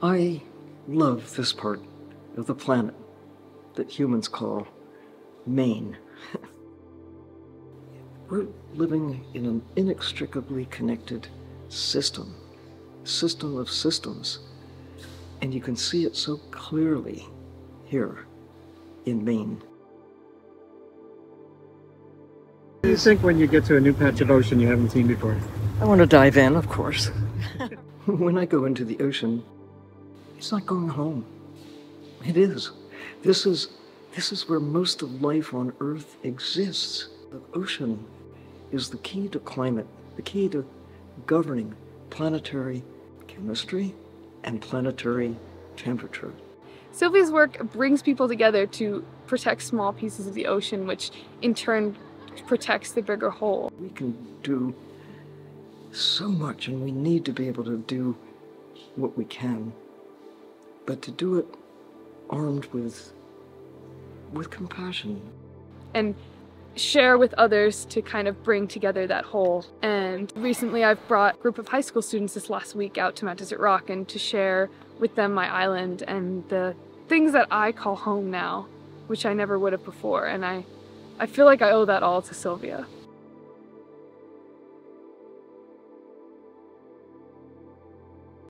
I love this part of the planet that humans call Maine. We're living in an inextricably connected system, system of systems, and you can see it so clearly here in Maine. What do you think when you get to a new patch of ocean you haven't seen before? I want to dive in, of course. when I go into the ocean, it's not going home. It is. This is this is where most of life on Earth exists. The ocean is the key to climate, the key to governing planetary chemistry and planetary temperature. Sylvia's work brings people together to protect small pieces of the ocean, which in turn protects the bigger whole. We can do so much, and we need to be able to do what we can. But to do it armed with with compassion. And share with others to kind of bring together that whole. And recently I've brought a group of high school students this last week out to Mount Desert Rock and to share with them my island and the things that I call home now, which I never would have before. And I, I feel like I owe that all to Sylvia.